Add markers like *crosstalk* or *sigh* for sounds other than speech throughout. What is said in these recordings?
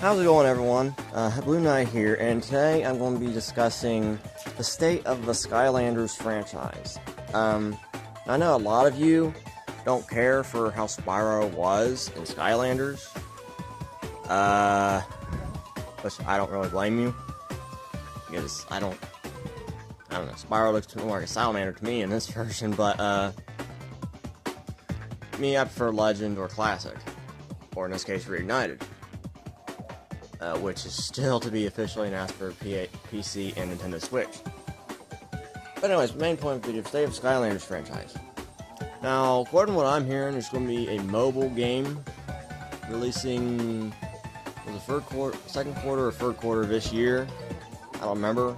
How's it going, everyone? Uh, Blue Knight here, and today I'm going to be discussing the state of the Skylanders franchise. Um, I know a lot of you don't care for how Spyro was in Skylanders, uh, which I don't really blame you, because I don't, I don't know, Spyro looks more like a Salamander to me in this *laughs* version, but, uh, me, I prefer Legend or Classic, or in this case, Reignited uh, which is still to be officially announced for PC and Nintendo Switch. But anyways, main point of the video, of Skylanders franchise. Now, according to what I'm hearing, there's going to be a mobile game releasing was the third quarter, second quarter or third quarter of this year. I don't remember.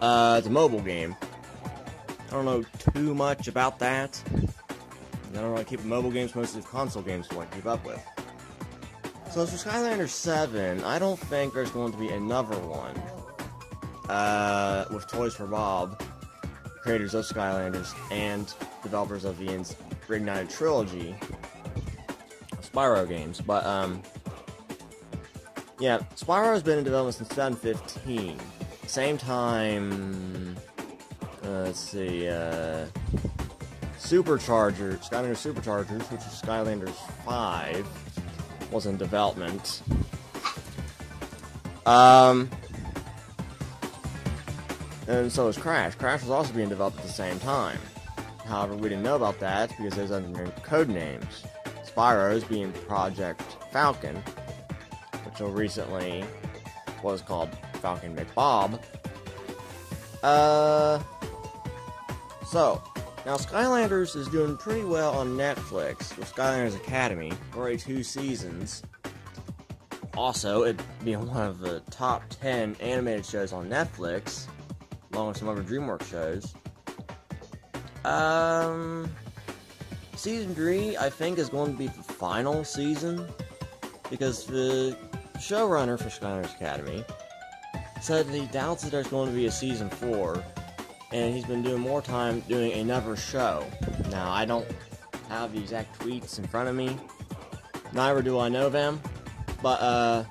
Uh, it's a mobile game. I don't know too much about that. I don't really keep mobile games, mostly console games to like keep up with. So for Skylanders 7, I don't think there's going to be another one. Uh, with Toys for Bob, creators of Skylanders, and developers of the Reignited trilogy Spyro games. But, um, yeah, Spyro has been in development since 2015. Same time, uh, let's see, uh, Supercharger, Skylanders Superchargers, which is Skylanders 5, was in development. Um, and so was Crash. Crash was also being developed at the same time. However, we didn't know about that because there's under new code names. Spyro's being Project Falcon, which recently was called Falcon McBob. Uh, so now, Skylanders is doing pretty well on Netflix with Skylanders Academy, already two seasons. Also, it being one of the top 10 animated shows on Netflix, along with some other DreamWorks shows. Um, season 3, I think, is going to be the final season because the showrunner for Skylanders Academy said he doubts that there's going to be a season 4 and he's been doing more time doing another show. Now, I don't have the exact tweets in front of me, neither do I know them, but, uh,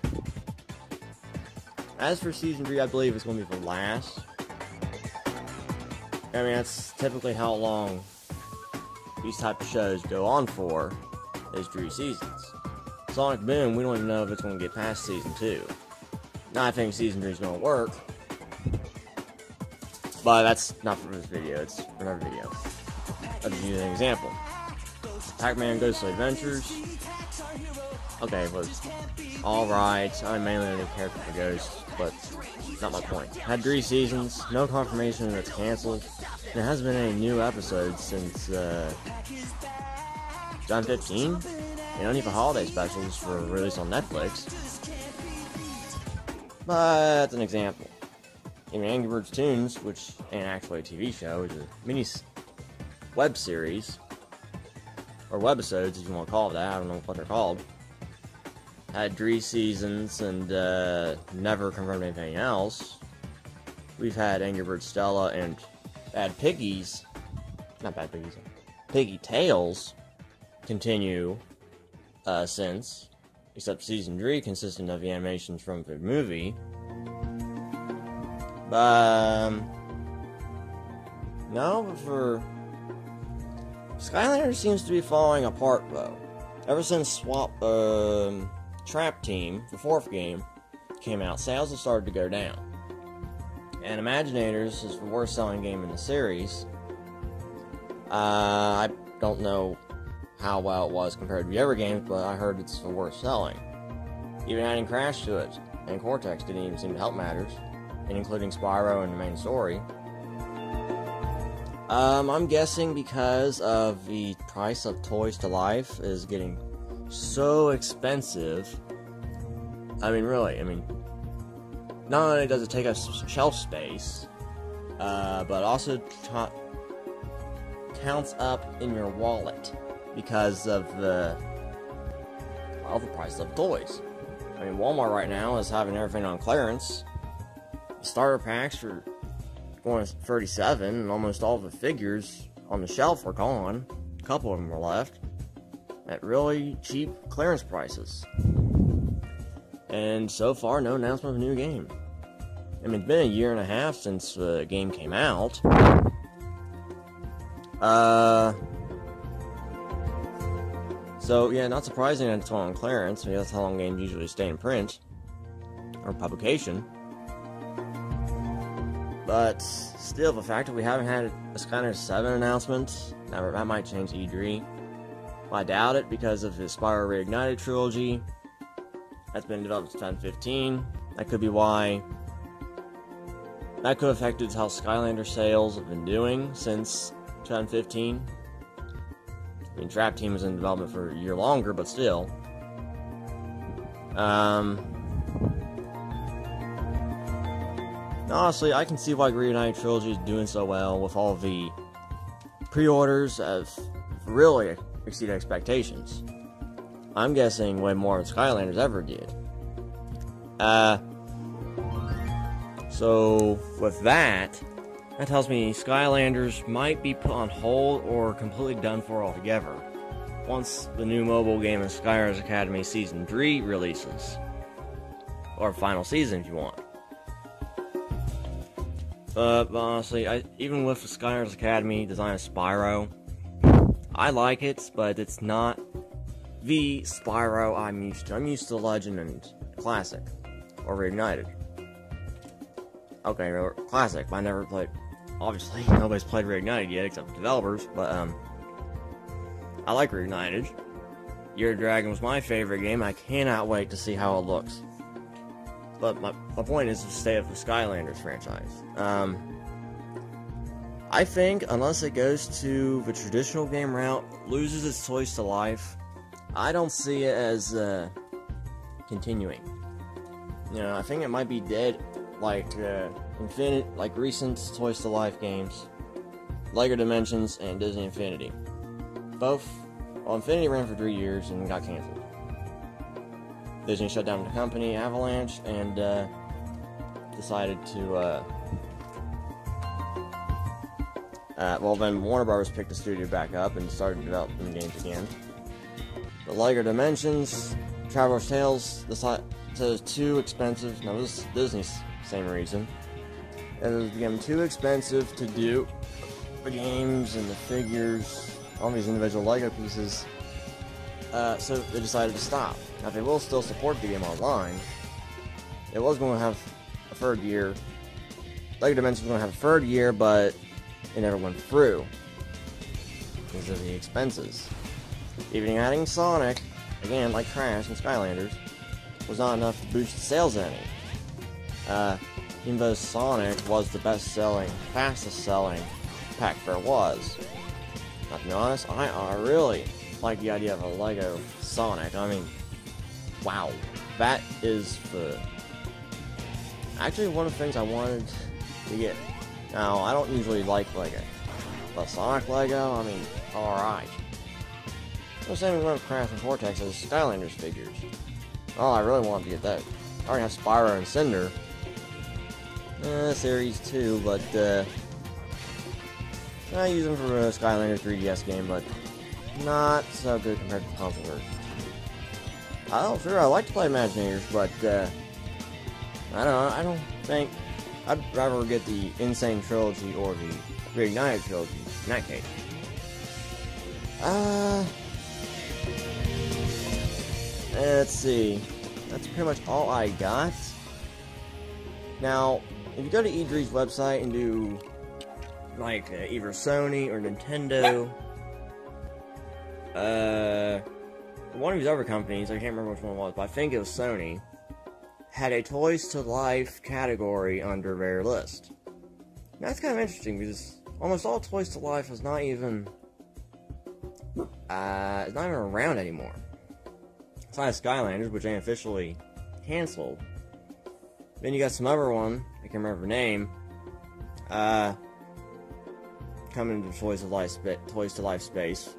as for season 3, I believe it's going to be the last. I mean, that's typically how long these type of shows go on for, is three seasons. Sonic Boom, we don't even know if it's going to get past season 2. Now, I think season 3 is going to work, but that's not for this video, it's for another video. I'll just use an example. Pac-Man Ghostly Adventures. Okay, was alright. I'm mainly a character for Ghost, but not my point. Had three seasons, no confirmation that it's canceled. There hasn't been any new episodes since uh, John 15. You know, need for holiday specials for release on Netflix. But that's an example in Angry Birds Toons, which ain't actually a TV show, it's a mini web series, or webisodes, if you want to call it that. I don't know what they're called. Had three seasons and uh, never confirmed anything else. We've had Angry Birds Stella and Bad Piggies, not Bad Piggies, Piggy Tales continue uh, since, except season three consisting of the animations from the movie. Um, no, for Skylander seems to be falling apart though. Ever since Swap um, Trap Team, the fourth game, came out, sales have started to go down. And Imaginators is the worst selling game in the series. Uh, I don't know how well it was compared to the other games, but I heard it's the worst selling. Even adding Crash to it, and Cortex didn't even seem to help matters and including Spyro in the main story. Um, I'm guessing because of the price of Toys to Life is getting so expensive. I mean, really, I mean, not only does it take up shelf space, uh, but also counts up in your wallet because of the of the price of toys. I mean, Walmart right now is having everything on clearance, starter packs for going to 37, and almost all the figures on the shelf are gone. A couple of them are left at really cheap clearance prices. And so far, no announcement of a new game. I mean, it's been a year and a half since the game came out. Uh. So, yeah, not surprising that it's on clearance. I mean, that's how long games usually stay in print or publication. But still, the fact that we haven't had a Skylander 7 announcement, that, might change E3. Well, I doubt it because of the Spyro Reignited trilogy that's been developed since 2015. That could be why. That could have affected how Skylander sales have been doing since 2015. I mean, Trap Team was in development for a year longer, but still. Um, honestly, I can see why Reignited Trilogy is doing so well with all the pre-orders have really exceeded expectations. I'm guessing way more than Skylanders ever did. Uh, so with that, that tells me Skylanders might be put on hold or completely done for altogether once the new mobile game of Skylanders Academy Season 3 releases. Or final season if you want. But honestly, I, even with the Skylanders Academy design of Spyro, I like it, but it's not the Spyro I'm used to. I'm used to Legend and Classic, or Reignited. Okay, Classic, but I never played. Obviously, *laughs* nobody's played Reignited yet except developers, but um, I like Reignited. Year Dragon was my favorite game. I cannot wait to see how it looks. But my, my point is to stay with the Skylanders franchise. Um, I think unless it goes to the traditional game route, loses its toys to life, I don't see it as uh, continuing. You know, I think it might be dead, like uh, Infinite, like recent Toys to Life games, Lego Dimensions, and Disney Infinity. Both, well, Infinity ran for three years and got canceled. Disney shut down the company, Avalanche, and uh, decided to. Uh, uh, well, then Warner Bros. picked the studio back up and started developing games again. The Lego Dimensions, Traveller's Tales, this says too expensive. No, this is Disney's same reason. It was become too expensive to do the games and the figures, all these individual Lego pieces. Uh, so they decided to stop. Now they will still support the game online. It was going to have a third year. Lego Dimensions was going to have a third year, but it never went through because of the expenses. Even adding Sonic, again like Crash and Skylanders, was not enough to boost the sales any. Uh, even though Sonic was the best selling, fastest selling pack there was. Not to be honest, I, I really like the idea of a Lego Sonic. I mean, wow, that is the. Actually, one of the things I wanted to get. Now, I don't usually like Lego, but Sonic Lego, I mean, alright. The same as one of Crash and Cortex's Skylanders figures. Oh, I really want to get that. I already have Spyro and Cynder. Eh, Series 2, but, uh... I use them for a Skylanders 3DS game, but not so good compared to the console version. Oh, sure, I like to play Imaginators, but, uh... I don't I don't think... I'd rather get the N. Sane Trilogy or the Reignited Trilogy, in that case. Uh... Let's see. That's pretty much all I got. Now, if you go to E3's website and do like uh, either Sony or Nintendo, uh, one of these other companies, I can't remember which one it was, but I think it was Sony, had a Toys to Life category under their list. Now, that's kind of interesting because almost all Toys to Life is not even, uh, it's not even around anymore. Aside Skylanders, which ain't officially canceled. Then you got some other one, I can't remember the name, uh, coming to Toys to Life, Toys to Life space.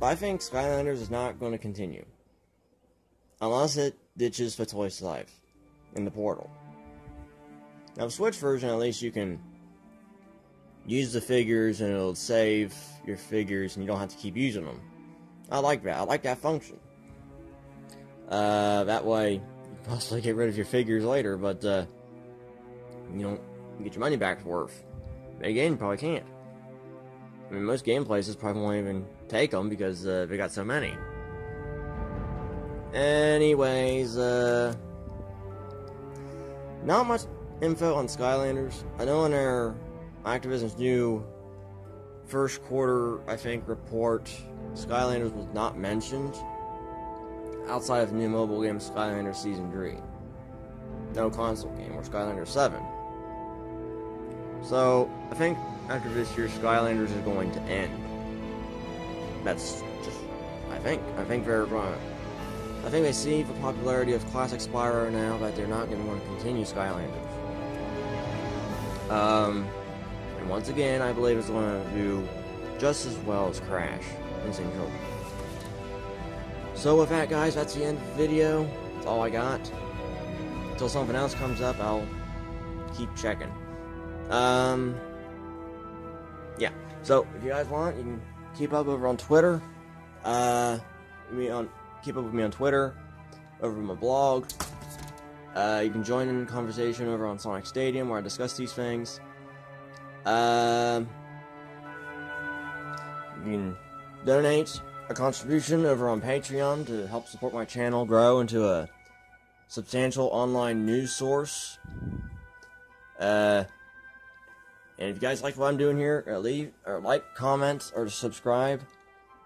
But I think Skylanders is not going to continue. Unless it ditches for Toys to Life in the portal. Now, the Switch version, at least you can use the figures and it'll save your figures and you don't have to keep using them. I like that. I like that function. Uh, that way, you possibly get rid of your figures later, but uh, you don't get your money back worth. But again, you probably can't. I mean, most game places probably won't even take them because uh, they got so many. Anyways, uh, not much info on Skylanders. I know in our Activision's new first quarter, I think, report, Skylanders was not mentioned outside of the new mobile game Skylanders Season 3. No console game, or Skylanders 7. So, I think after this year, Skylanders is going to end. That's just, I think, I think they're going I think they see the popularity of Classic Spyro now that they're not going to want to continue Skylanders. Um, and once again, I believe it's going to do just as well as Crash N. Children. So with that, guys, that's the end of the video. That's all I got. Until something else comes up, I'll keep checking. Um, yeah. So if you guys want, you can keep up over on Twitter. Uh, me on keep up with me on Twitter, over my blog. Uh, you can join in the conversation over on Sonic Stadium where I discuss these things. Um, you can donate a contribution over on Patreon to help support my channel grow into a substantial online news source. Uh, and if you guys like what I'm doing here, uh, leave or like, comment, or subscribe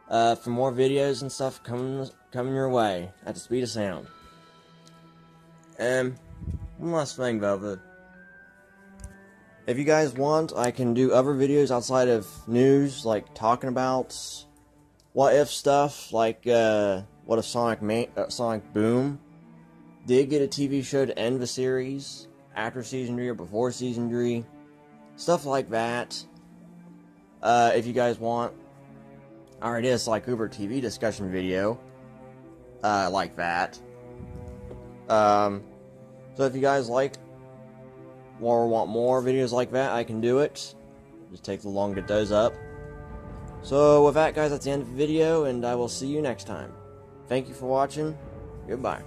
uh, for more videos and stuff coming coming your way at the speed of sound. And one last thing, Velvet. If you guys want, I can do other videos outside of news, like talking about what if stuff, like uh, what if Sonic uh, Sonic Boom did get a TV show to end the series after season three or before season three, stuff like that. Uh, if you guys want, Alright, it's like Uber TV discussion video. Uh, like that. Um, so if you guys like or want more videos like that, I can do it. Just take the long to get those up. So with that, guys, that's the end of the video, and I will see you next time. Thank you for watching. Goodbye.